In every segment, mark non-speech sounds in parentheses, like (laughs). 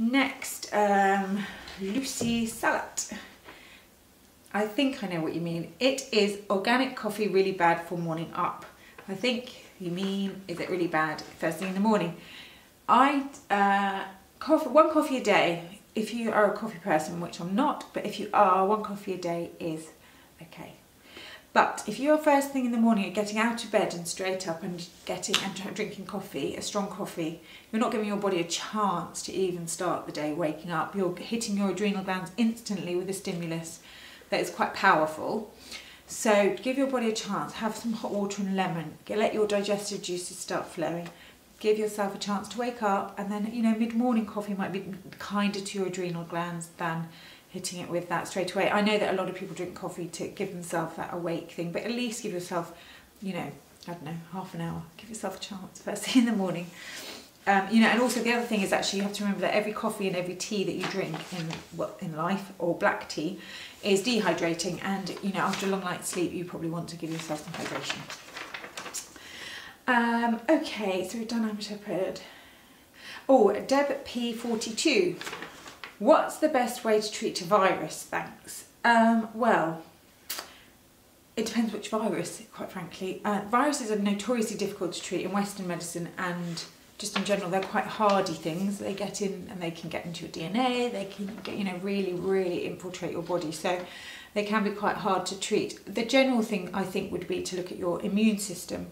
Next, um, Lucy Salat. I think I know what you mean. It is organic coffee really bad for morning up. I think you mean, is it really bad first thing in the morning? I, uh, coffee, one coffee a day, if you are a coffee person, which I'm not, but if you are, one coffee a day is okay. But if you're first thing in the morning, you're getting out of bed and straight up and getting and drinking coffee, a strong coffee, you're not giving your body a chance to even start the day waking up. You're hitting your adrenal glands instantly with a stimulus that is quite powerful. So give your body a chance, have some hot water and lemon, let your digestive juices start flowing. Give yourself a chance to wake up and then, you know, mid-morning coffee might be kinder to your adrenal glands than hitting it with that straight away. I know that a lot of people drink coffee to give themselves that awake thing, but at least give yourself, you know, I don't know, half an hour. Give yourself a chance first (laughs) thing in the morning. Um, you know, and also the other thing is actually you have to remember that every coffee and every tea that you drink in well, in life or black tea is dehydrating, and you know after a long night's sleep you probably want to give yourself some hydration. Um, okay, so we've done amateur period. Oh, Deb P42. What's the best way to treat a virus? Thanks. Um, well, it depends which virus, quite frankly. Uh, viruses are notoriously difficult to treat in Western medicine and just in general, they're quite hardy things. They get in and they can get into your DNA, they can get, you know, really, really infiltrate your body. So they can be quite hard to treat. The general thing I think would be to look at your immune system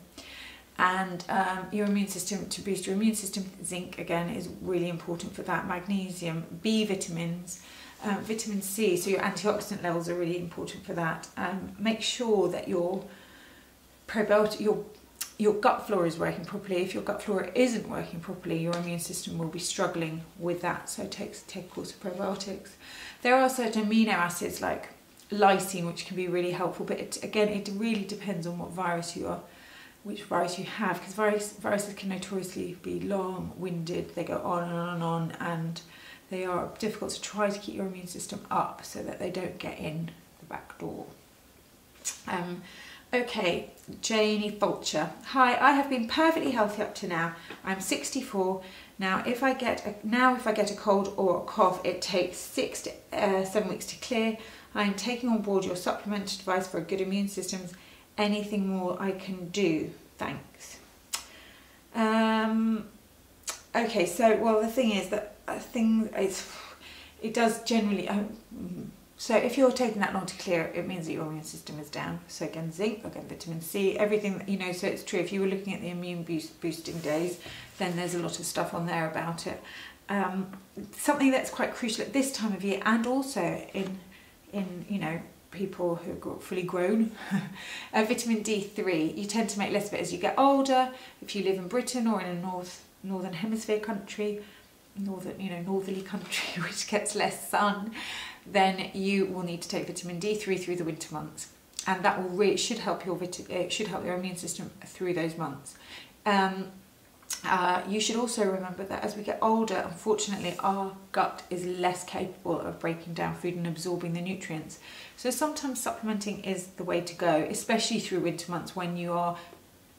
and um, your immune system to boost your immune system zinc again is really important for that. Magnesium b vitamins um, vitamin c so your antioxidant levels are really important for that. Um, make sure that your probiotic your your gut flora is working properly. If your gut flora isn't working properly your immune system will be struggling with that. So take, take a course of probiotics. There are certain amino acids like lysine which can be really helpful but it, again it really depends on what virus you are which virus you have because virus, viruses can notoriously be long-winded they go on and on and on and they are difficult to try to keep your immune system up so that they don't get in the back door. Um, okay Janie Fulcher hi I have been perfectly healthy up to now. I'm 64 now if I get a, now if I get a cold or a cough it takes six to uh, seven weeks to clear. I am taking on board your supplement advice for a good immune system anything more I can do? Thanks. Um, okay, so, well, the thing is that a thing is, it does generally, um, so if you're taking that long to clear, it means that your immune system is down. So again, zinc, again, vitamin C, everything, you know, so it's true. If you were looking at the immune boost, boosting days, then there's a lot of stuff on there about it. Um, something that's quite crucial at this time of year and also in, in you know, people who are fully grown. (laughs) uh, vitamin D3, you tend to make less of it as you get older. If you live in Britain or in a north northern hemisphere country, northern you know northerly country (laughs) which gets less sun, then you will need to take vitamin D3 through the winter months, and that will really should help your it should help your immune system through those months. Um, uh, you should also remember that as we get older, unfortunately, our gut is less capable of breaking down food and absorbing the nutrients. So sometimes supplementing is the way to go, especially through winter months when you are,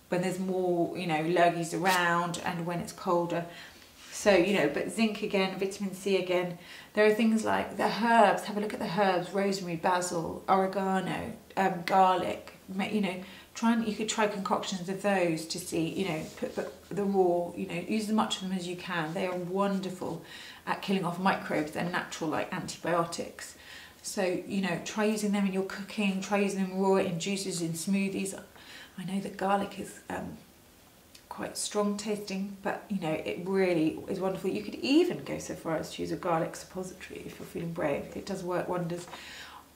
when there's more, you know, lurgies around and when it's colder. So, you know, but zinc again, vitamin C again. There are things like the herbs, have a look at the herbs, rosemary, basil, oregano, um, garlic, you know, try and you could try concoctions of those to see you know put the, the raw you know use as much of them as you can. They are wonderful at killing off microbes. They're natural like antibiotics. So you know try using them in your cooking try using them raw in juices in smoothies. I know that garlic is um, quite strong tasting but you know it really is wonderful. You could even go so far as to use a garlic suppository if you're feeling brave. It does work wonders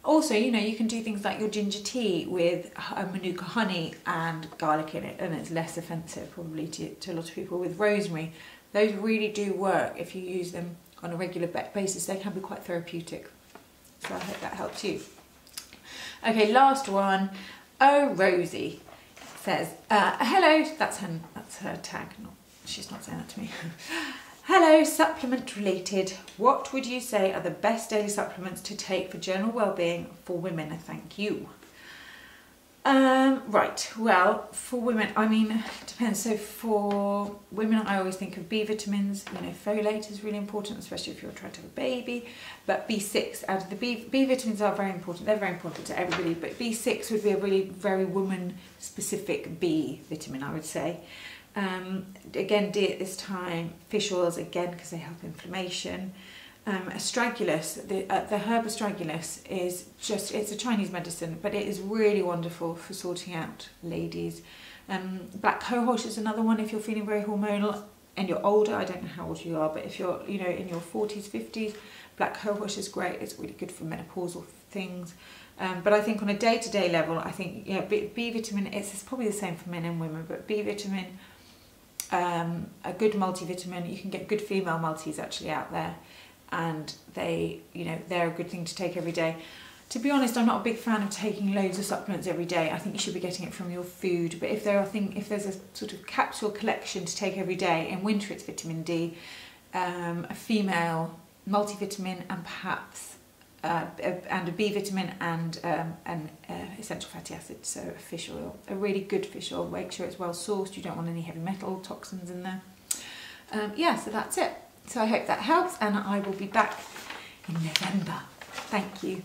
also, you know, you can do things like your ginger tea with uh, manuka honey and garlic in it, and it's less offensive probably to, to a lot of people with rosemary. Those really do work if you use them on a regular basis. They can be quite therapeutic. So I hope that helps you. Okay, last one. Oh, Rosie says, uh, hello, that's her, that's her tag. Not, she's not saying that to me. (laughs) Hello, supplement related. What would you say are the best daily supplements to take for general well-being for women? Thank you. Um, right, well, for women, I mean, it depends. So for women, I always think of B vitamins. You know, folate is really important, especially if you're trying to have a baby. But B6, out of the B, B vitamins are very important. They're very important to everybody. But B6 would be a really very woman-specific B vitamin, I would say. Um, again, D at this time. Fish oils, again, because they help inflammation. Um, astragalus, the, uh, the herb astragalus is just, it's a Chinese medicine, but it is really wonderful for sorting out ladies. Um, black cohosh is another one if you're feeling very hormonal and you're older, I don't know how old you are, but if you're, you know, in your 40s, 50s, black cohosh is great. It's really good for menopausal things. Um, but I think on a day-to-day -day level, I think yeah, B, B vitamin, it's, it's probably the same for men and women, but B vitamin, um, a good multivitamin, you can get good female multis actually out there and they, you know, they're a good thing to take every day. To be honest, I'm not a big fan of taking loads of supplements every day. I think you should be getting it from your food. But if there are thing, if there's a sort of capsule collection to take every day, in winter it's vitamin D, um, a female multivitamin, and perhaps uh, and a B vitamin and um, an uh, essential fatty acid, so a fish oil, a really good fish oil. Make sure it's well sourced. You don't want any heavy metal toxins in there. Um, yeah, so that's it. So I hope that helps and I will be back in November. Thank you.